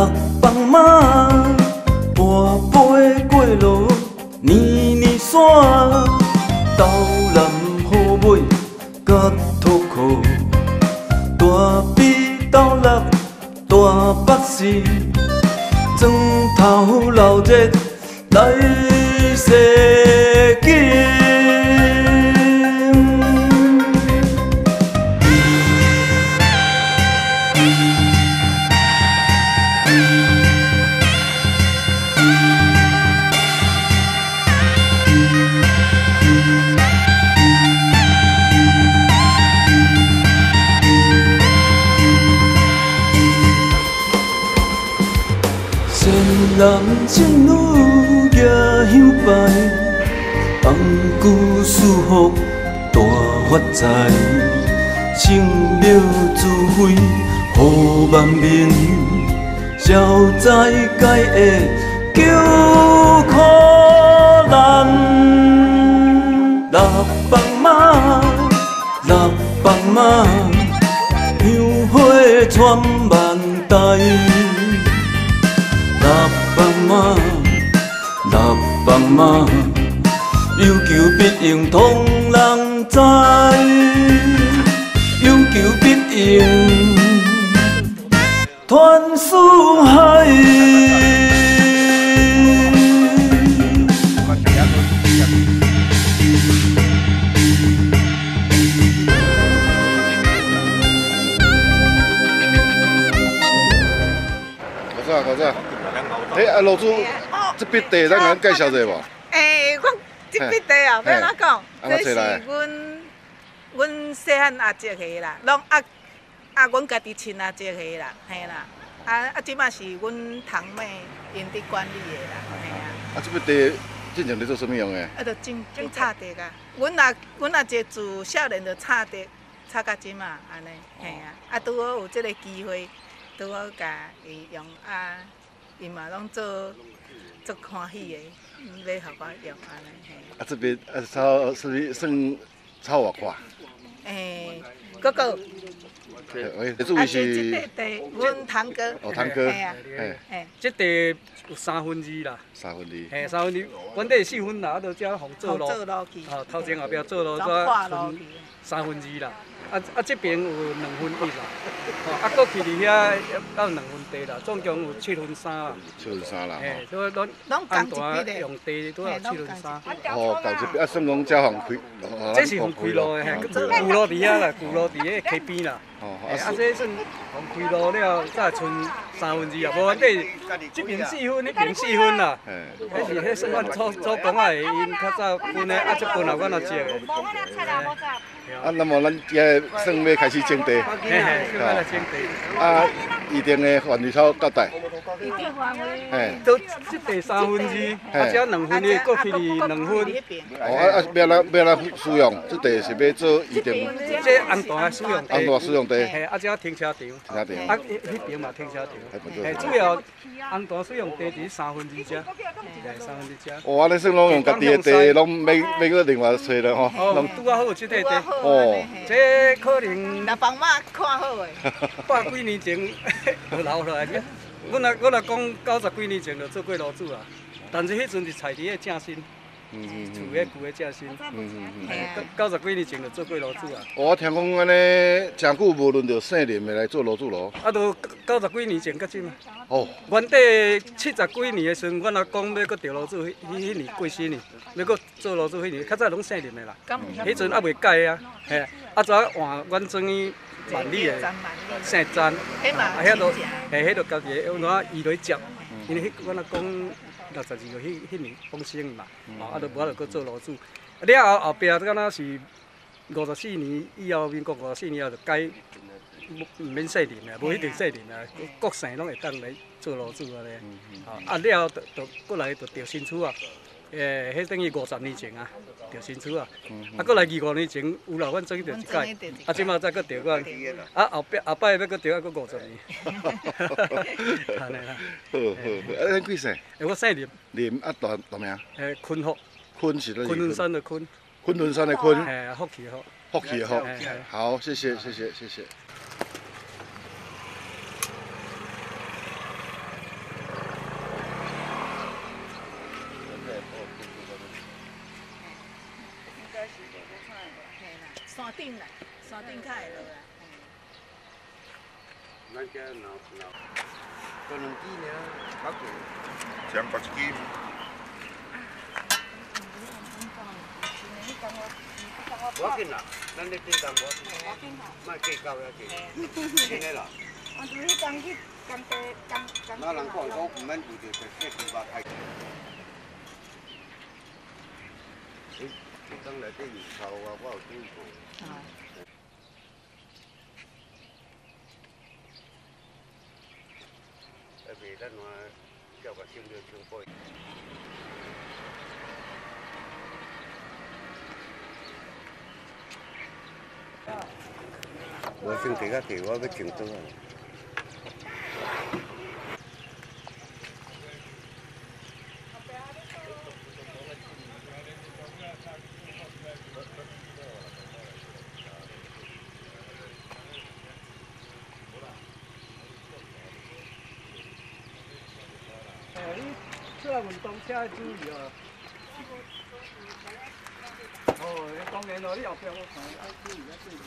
六帮马，跋杯过路，年年山，斗南好尾，甲土裤，大臂斗六，大北市，砖头老热来世发财，青柳自辉好万民，消灾解厄救苦难。六帮马，六帮马，香花传万代。马，六帮马，有求必应，同人知，啊，老朱，这笔地咱能介绍一下无？哎，我这笔地啊，要怎讲？这是阮阮细汉阿姐下啦，拢啊啊，阮家己亲阿姐下啦，嘿啦。啊啊，即嘛是阮堂妹因伫管理的啦，嘿啊。啊，这笔地正常咧做什么用的？啊，着种种插地啊。阮阿阮阿姐自少年就插地，插到即嘛安尼，嘿啊。啊，拄好有即个机会，拄好甲伊用啊。伊嘛拢做做欢喜的，要互我用安尼嘿。啊，这边啊，炒是算炒偌快？诶，哥哥。诶，这位是。啊，这地阮堂哥。哦，堂哥。嘿啊。嘿。这地有三分二啦。三分二。嘿，三分二。阮地四分啦，啊，就只红做路。做路去。哦，头前后壁做路做分三分二啦。啊啊，这边有两分一啦，哦，啊，过去伫遐到两分地啦，总共有七分三啦。七分三啦，嘿，所以咱安大用地都要七分三。哦，到这边啊，算讲交行开，这是红开路的，嘿，旧路伫遐啦，旧路伫迄溪边啦。哦，啊，这算红开路了，才剩三分之啊，无阮这这边四分，那边四分啦。嘿，迄是迄算阮做做工啊，因较早分的，啊，这分啊，阮也接的。啊，那么咱也算要开始种地，啊，一定的范围超交代。哎，都即地三分之，啊，只两分的过去的两分。哦，啊啊，要来要来使用，这地是要做一定。这安大使用。安大使用地。嘿，啊，只停车场。停车场。啊，迄边嘛停车场。嘿，主要安大使用地是三分之二，三分之一。哦，安尼算拢用家己的地，拢免免个另外找了吼。哦，拄啊好，这块地。哦，这可能那帮妈看好诶，百几年前 就留落来若阮若讲九十几年前就做过楼主啊，但是迄阵是菜地的正新，厝个旧的正新。九十几年前就做过楼主啊。我听讲安尼，真久无轮到姓林的来做楼主咯。啊，都九十几年前较少嘛。哦。原底七十几年的时阵，阮阿公要搁调楼主，迄迄年过新年，要搁做楼主迄年，较早拢姓林的啦。迄阵还未改啊，嘿，啊，怎换阮庄伊万里的姓詹，啊，遐都，嘿，迄都家己有哪伊来接，因为迄阮若讲六十二岁迄迄年封生嘛，啊，都无法度搁做楼主。了后后壁敢若是五十四年以后，民国五十四年后就改，毋免姓林啊，无一定姓林啊，各省拢会当来做楼主啊咧。啊，了后就就过来就调新厝啊。诶，迄等于五十年前啊，调新厝啊，啊，过来二五年前有老阮做去调一届，啊，即马再搁调过，啊，后壁后摆要搁调啊，搁五十年。安尼啦。好好，啊，恁几岁？诶，我姓林。林啊，大大名？诶，坤福。坤是咧？昆仑山的坤。昆仑山的坤。诶，福气好。福气好。好，谢谢，谢谢，谢谢。山顶啦，山顶较会落啦。咱家闹闹，多两支尔，较贵。两百一支。我紧啦，咱咧顶当我紧，莫计较遐济，真诶啦。去工地工工。那人讲讲毋免为着这这猪肉开。诶，你当内底面头啊，我有煮过。下暝咱话叫个烧料烧粿。我先地较地，我要种倒啊。你做运动车注意哦。哦，当然咯，你后壁我看要注意要注意。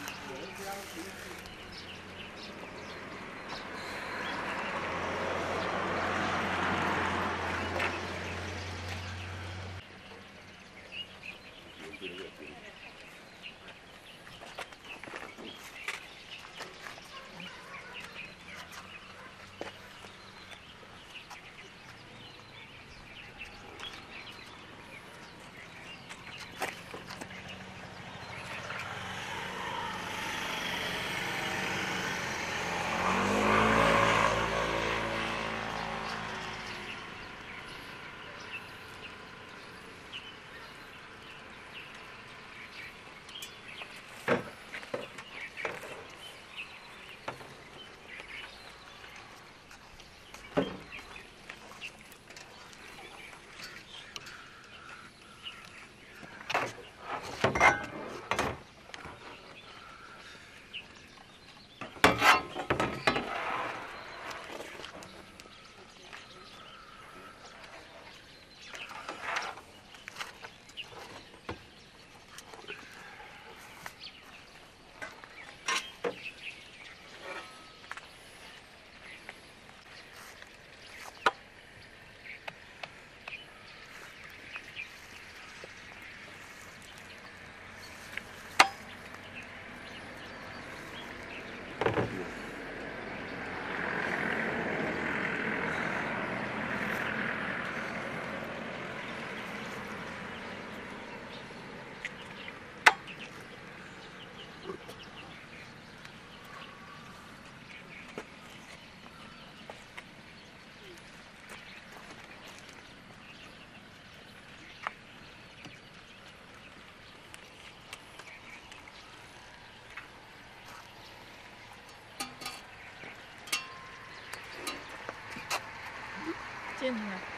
真啊。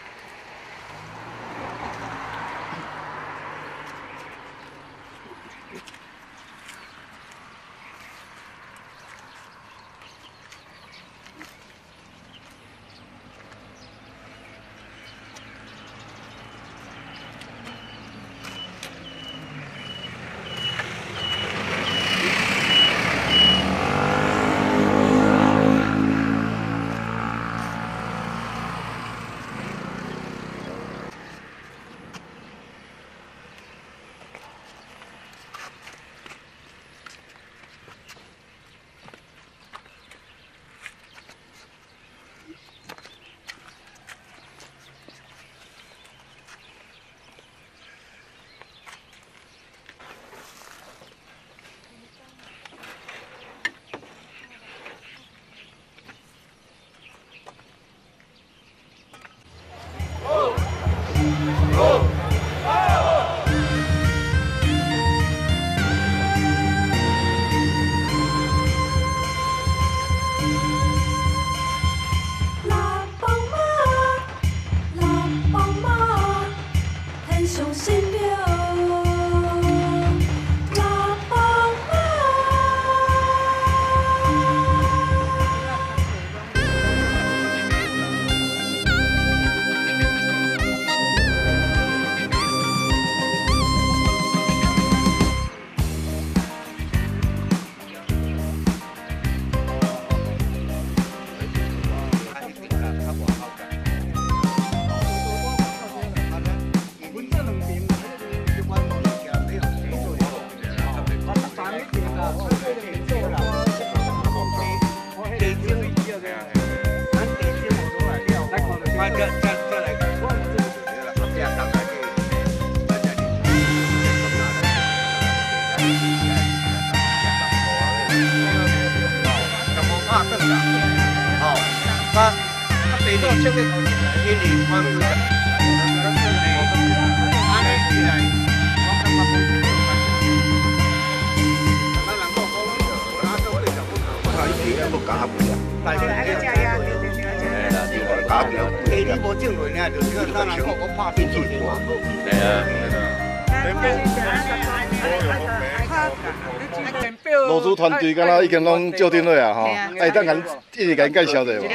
队敢若已经拢照定了啊吼，哎，等下一直甲你介绍者无？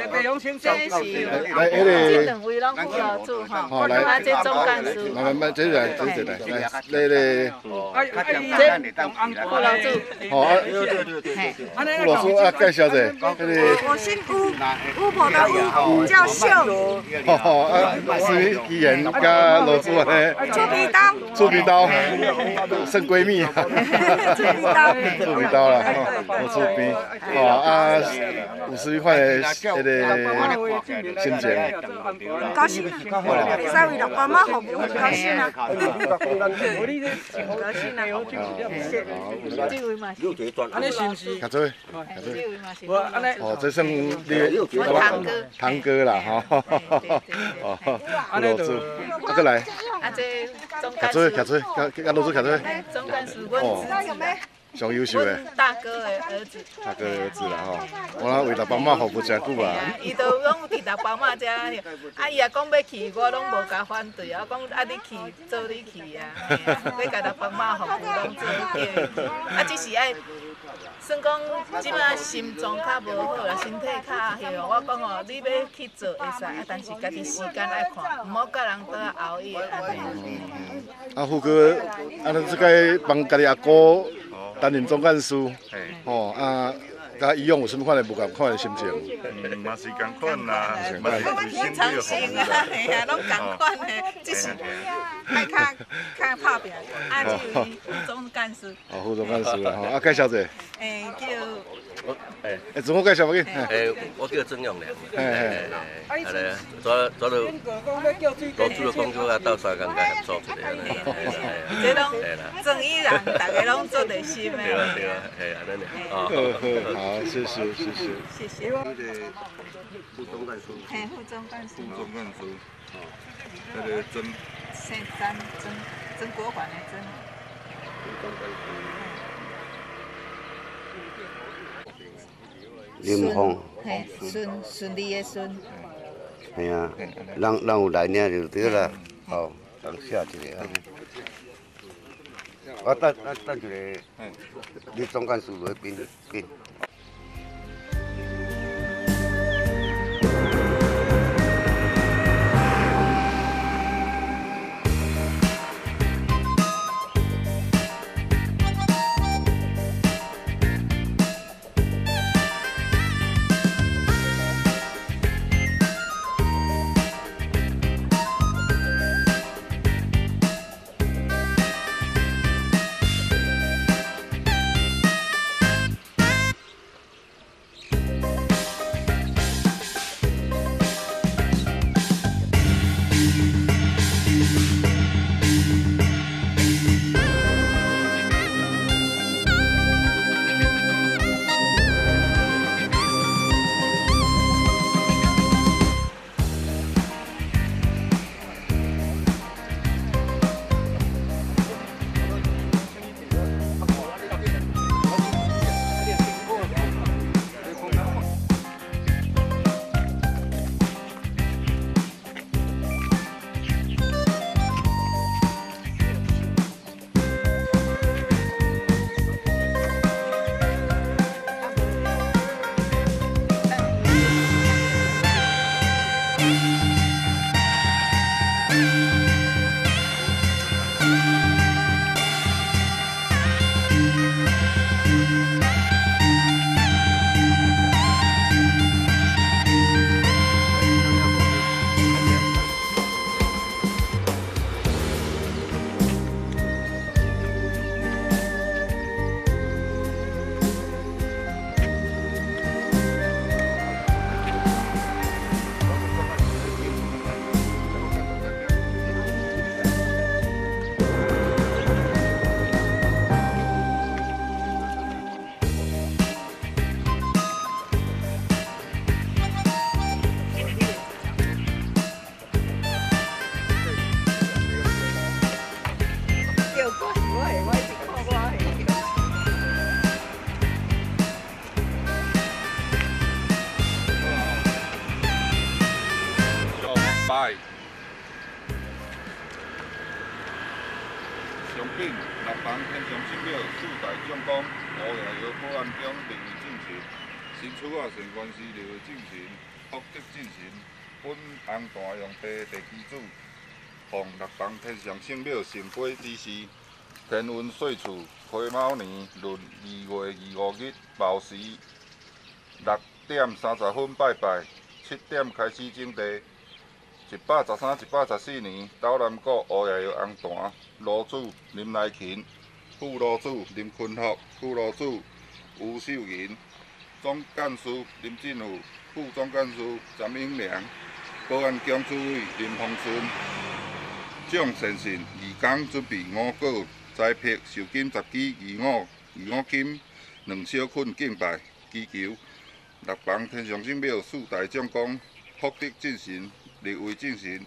这是，这两位拢副罗组吼，啊，这总干事，慢慢慢，这来，这来，来，来来，副罗组，好啊，副罗组啊，介绍者，我姓巫，巫婆的巫，叫秀。好好啊，是闺蜜啊。出皮刀，出皮刀。啦，我出皮，好啊，五十一块的那个心情。高兴啊！比赛为了爸妈服务，高兴啊！高兴啊！这位嘛是，安尼是不是？卡做，这位嘛是，哦，这算你堂哥，堂哥啦，哈，哦，安尼就，啊，过来，啊，这总卡干事，做卡做，卡卡罗做卡做，总干事，我上优秀的。大哥的儿子。大哥儿子啦吼，我啦为六帮妈服务真久啊。伊都拢有伫六帮妈遮，啊伊也讲要去，我拢无甲反对啊，讲啊你去，做你去啊，你甲六帮妈服务拢做对，啊只是爱。算讲，即摆心脏较无好啦，身体较迄我讲哦，你要去做会使，啊，但是家己时间爱看，毋好甲人倒来熬夜安尼。啊，富哥，啊，你即个帮家己阿哥担任总干事，哦啊，甲以往有什么款的不敢款的心情？嗯，嘛是共款啦，嘛是非心拢共款的，只是爱较较拍拼。啊，这位总干事，哦，副总干事 啊，介绍者，诶，叫我诶诶，自我介绍要紧，嘿诶，我叫曾永良，嘿嘿，安尼，昨昨了罗主的工作啊，斗相共甲合作出来安尼啦，这拢正义人，大家拢做得心对啊对的。啊，嘿安尼好哦，好，谢谢谢谢。谢谢。副总干事，嘿，副总干事，总干事，那个曾姓曾，曾曾国环的曾。林峰，嘿，顺顺利的顺。系啊，人人有来领就对啦，哦，当写一个安尼。我等等等一个，你总干事来边边。神，福德正神，本红大用地地基主，奉六房天上圣庙圣杯之时，天运岁次癸卯年闰二月二五日卯时六点三十分拜拜，七点开始种地。一百十三、一百十四年，斗南国乌夜有红坛罗主林来勤，副罗主林坤福，副罗主吴秀银，总干事林进武，副总干事张英良，保安江主委林凤春，蒋先生义工准备五个栽培受金十支二五二五金两小捆敬拜祈求六房天上圣庙四大将公福德进行。立位正神，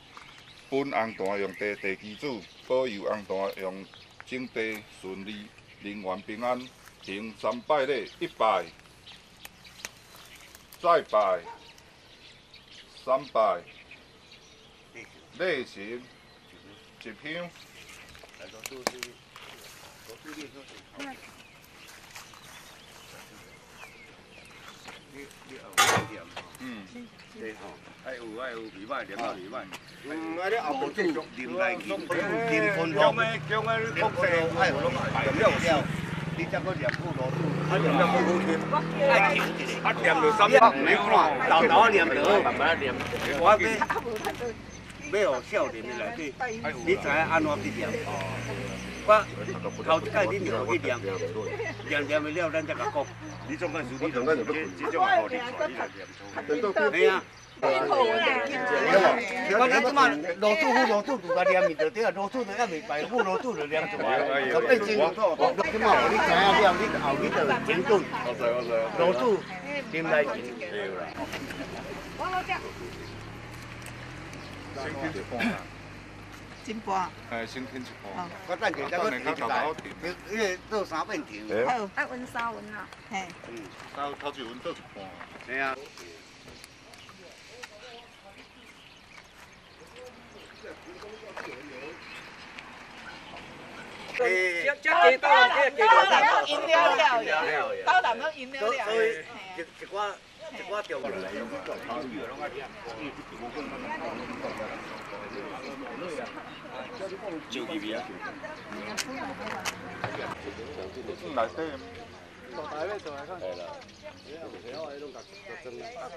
本红坛用地地基主，保佑红坛用整地顺利，人员平安。行三拜礼，一拜，再拜，三拜，礼神，一香。嗯，对吼，爱有爱有味歹，黏到味歹。嗯，啊，你后部继续啉来去，啉喷香的，香的你放生，爱有拢爱，有了有了。你才搁念副罗主，啊念了副罗主，爱停一下，啊念了三百，没看，豆豆念了，慢慢念。我要要有少年的来去，你知影安怎去念？我头一届你就去念，念念了了，咱再甲讲。你总干事，你总干事，这这种好你出，你来念。对啊。我讲即马罗主副罗主自家念面就对啊，罗主就还未拜，副罗主就念出来。咁变真，即马你知影了，你后你就整准。我知我知。罗主念来钱。我好食。先天就放啦。真半。哎，先天一半。我等下再去调一改，因为做三遍调。好，爱温三温啊。嘿。嗯，头头一温做一半。对啊。诶，这这鸡刀啊，这鸡刀啊，饮料料，刀南都饮了了。所以一一寡一寡调过来。就几味啊？内底。落大咧就系看。系啦。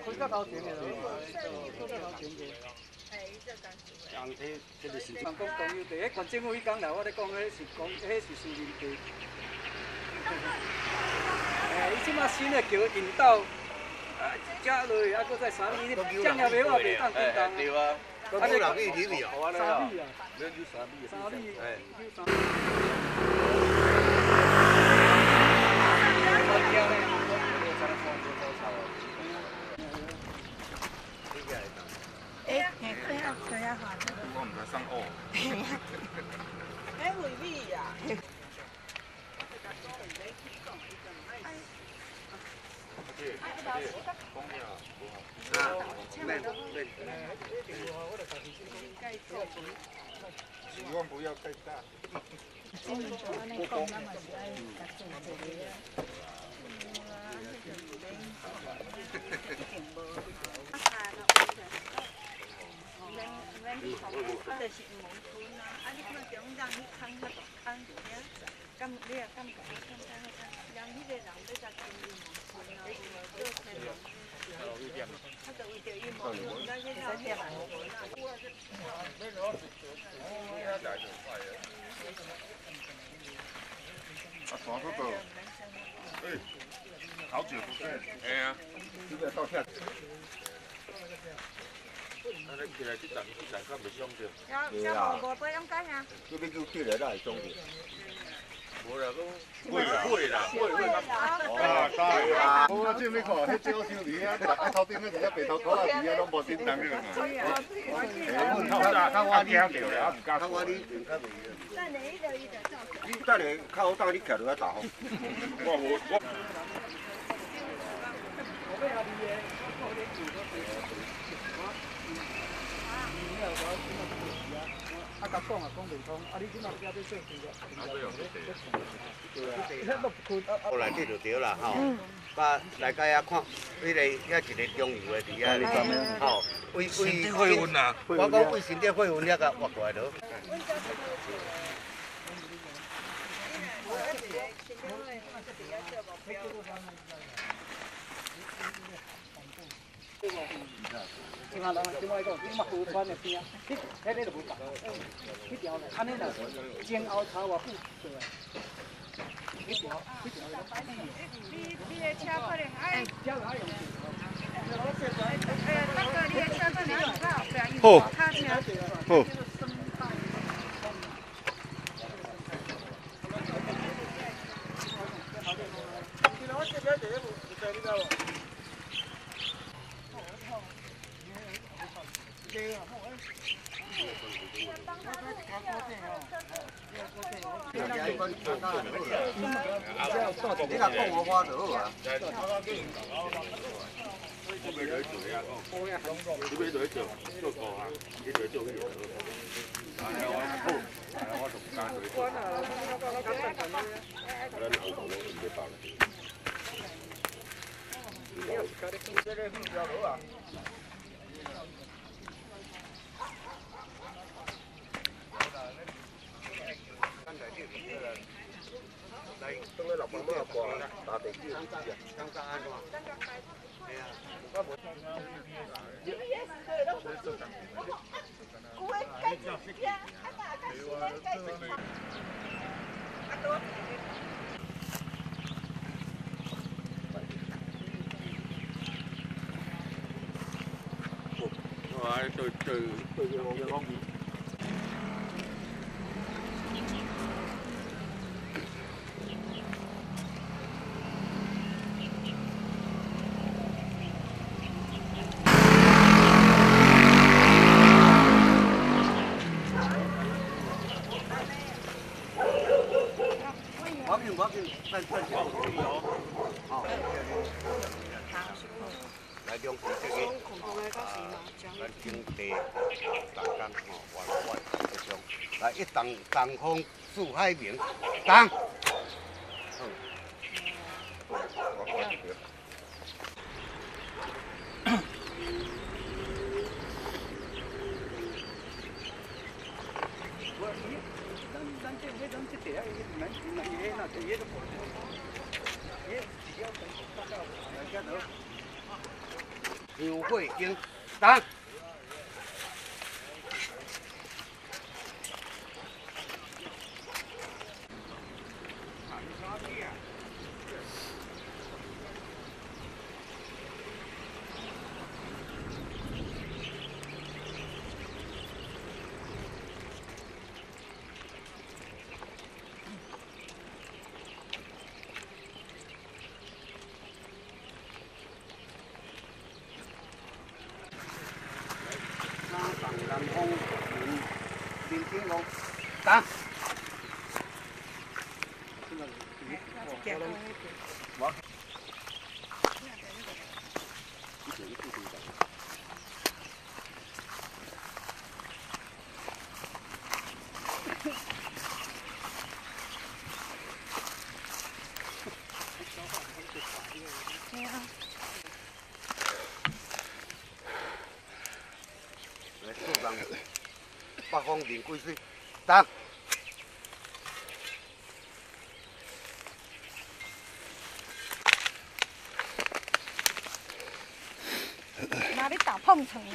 佢而家搞钱嘅咯，佢而家搞钱嘅。人体这个是讲公有地，迄关政府伊讲来，我咧讲，迄是讲，迄是私人地。诶，伊即马新的桥引导，啊，加落去，啊，搁再三米，降下袂话袂当简单。对啊。啊，你哪米几米哦？三米啊。两米三米。三米。哎。哎，嘿，可以啊，可以啊，好。上哦。哎，会味呀。希望不要太大。啊，床嗰度，誒，好久不見。係啊，呢個到聽。啊，你起來啲站啲站間咪傷着。有有冇過對音雞啊？嗰邊叫起來都係傷着。冇啦，都貴啦，貴啦，貴啦。啊，係啊。我知你講，迄招收你啊，一頭頂嗰陣一白頭哥啊，而家都冇先等嘅嘛。誒，靠大，靠我惊着咧，唔加。靠我你。你等下靠我等你徛落一打好。我我我。甲讲啊，讲袂通，啊，你今仔日要做事个，后来这就对啦，吼，把来家遐看，迄个遐一个中油的伫遐，吼，为为会运啊，我讲为身体会运遐个挖过来咯。另外另外一个，你嘛好穿的边啊，迄迄个就无办，迄条咧，安尼啦，煎熬炒偌久，对啊。迄条，迄条。你你的车可能爱，交哪用？呃，那个你的车可能爱靠不要用好卡车。好。你若讲我花就好啊。对对对对，我跟讲。我紧我紧，咱咱就可以哦。哦。来中国这个啊，咱经地大干吼，万万这种，来一当东风四海明，当。杨慧英，当。南方林林天龙，打。来，树上北方林桂水，打。哪里打碰床嘞？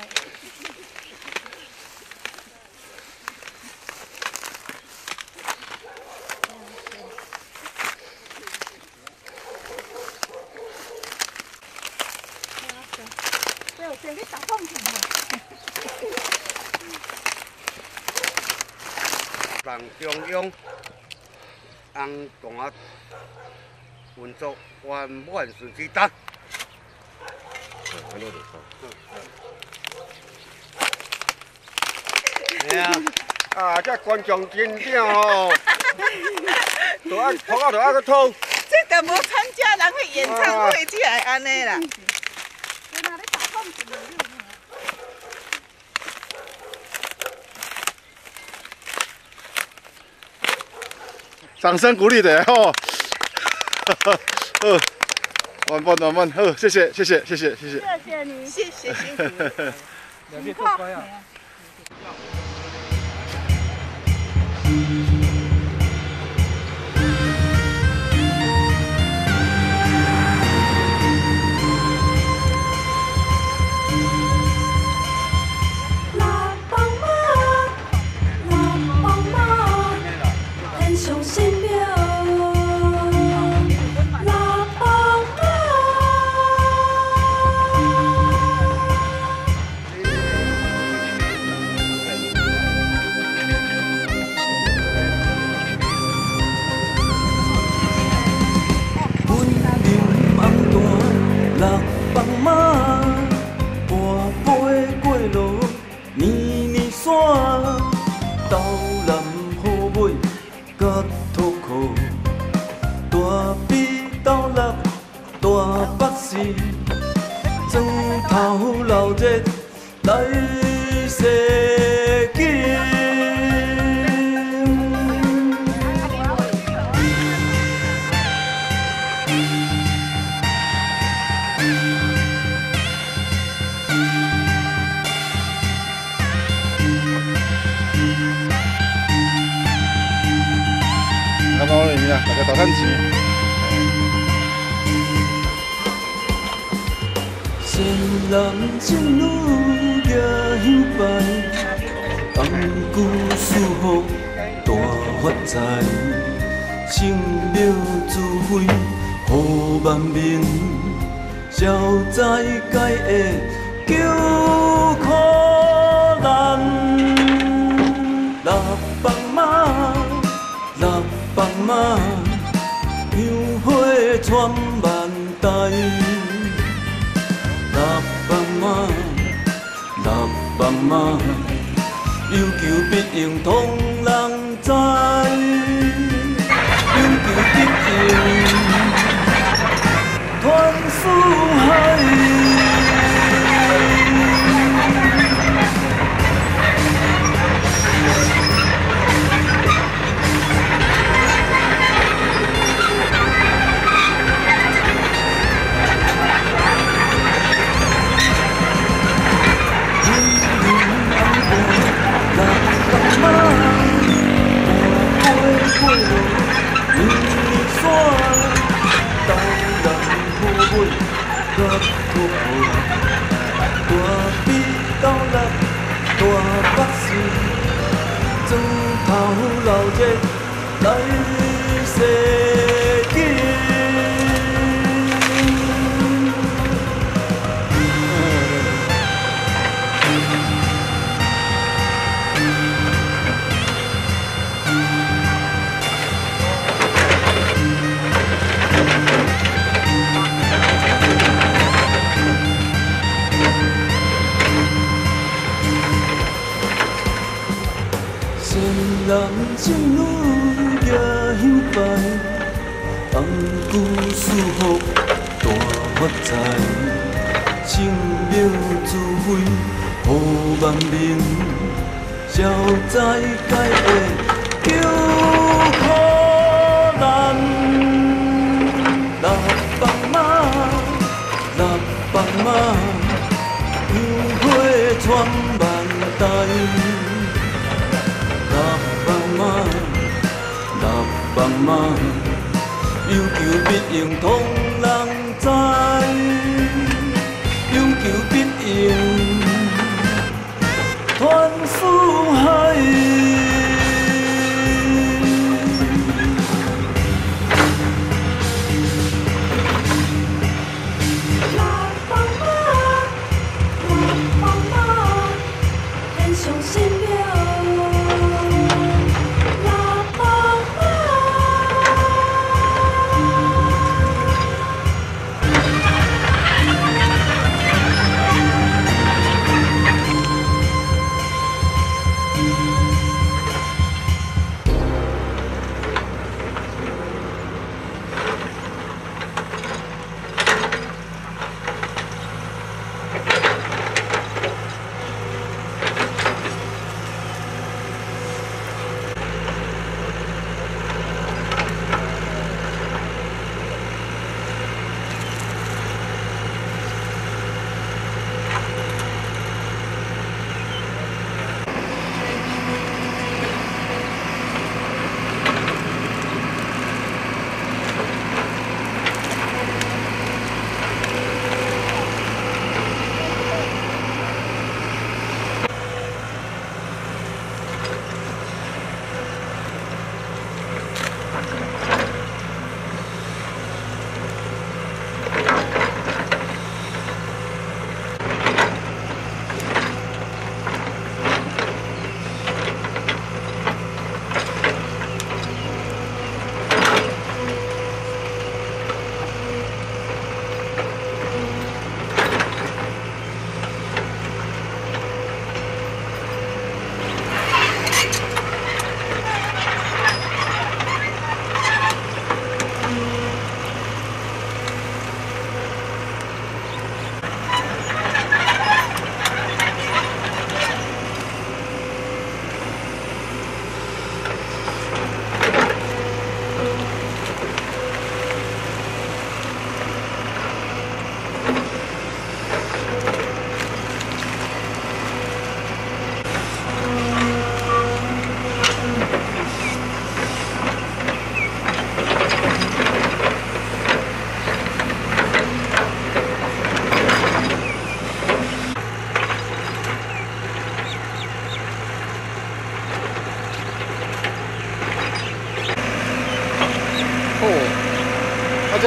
对，我这里打碰层了。让中央红单运作圆满顺利，打。哎呀，啊，这观众真正吼，都爱头啊，都爱个吐。这个无参加人去演唱会，只会安尼啦。我哪里打碰层了？掌声鼓励的 哦。呃，慢慢慢慢，好，谢谢谢谢谢谢谢谢。谢谢你，谢谢辛苦。你够好流热来西京。大家。人正女举香牌，红姑师傅大发财，圣庙自费好万民，消灾解厄救苦难。六帮马，六帮马，香火传万代。帮马，有求必应，通人知。有求必应，传四海。帮马，香火传万代。六帮马，六帮马，有求必应，通人知。有求必应，传四海。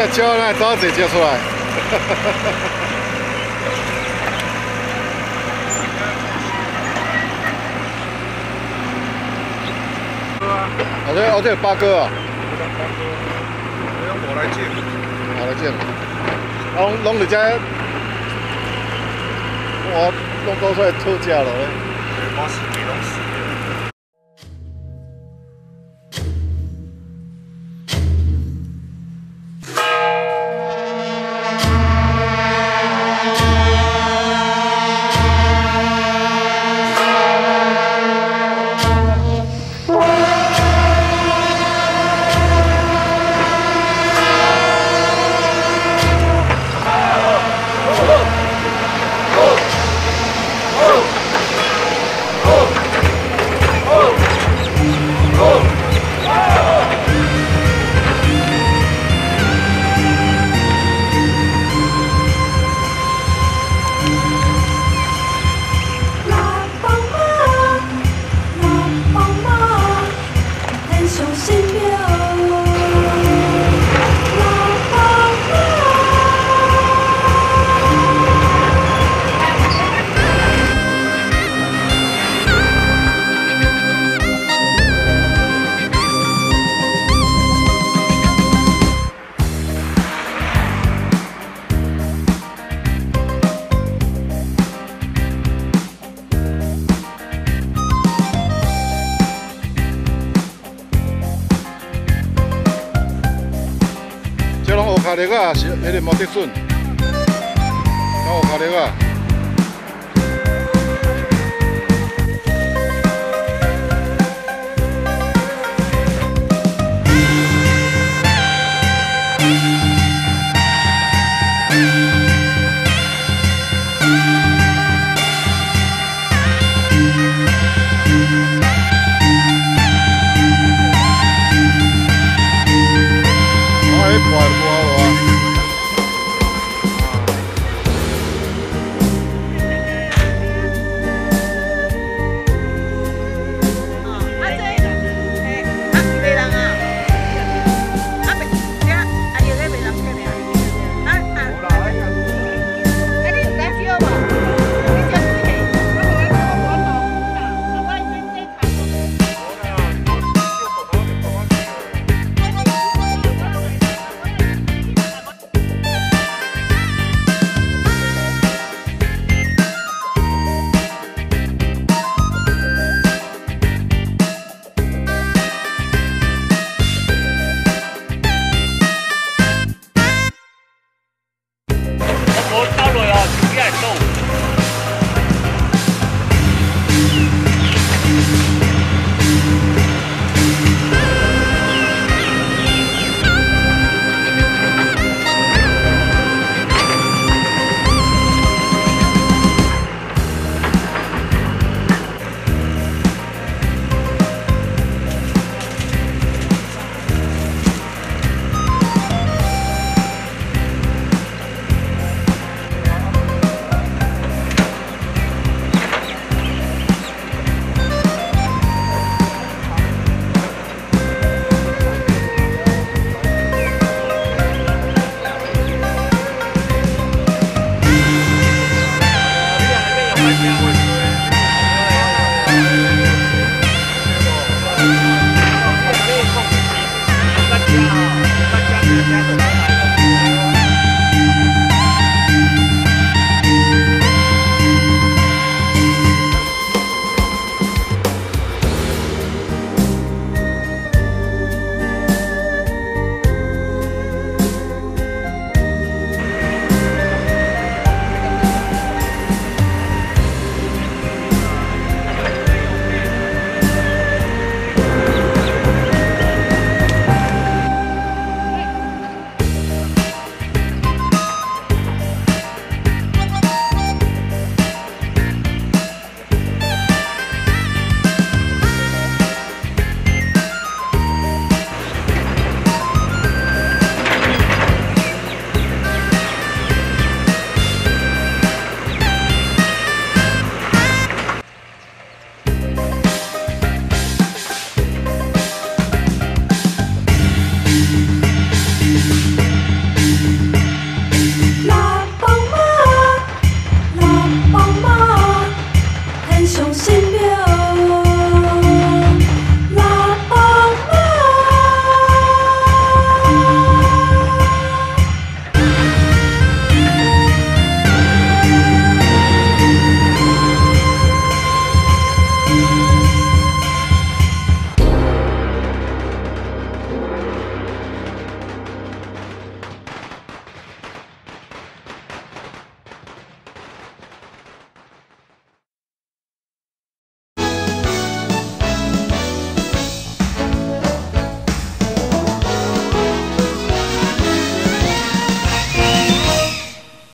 这蕉呢，早自接出来。哦这哦这八哥啊。我来接。我来接。拢拢在遮，我拢搞出来特价了。我是给拢死。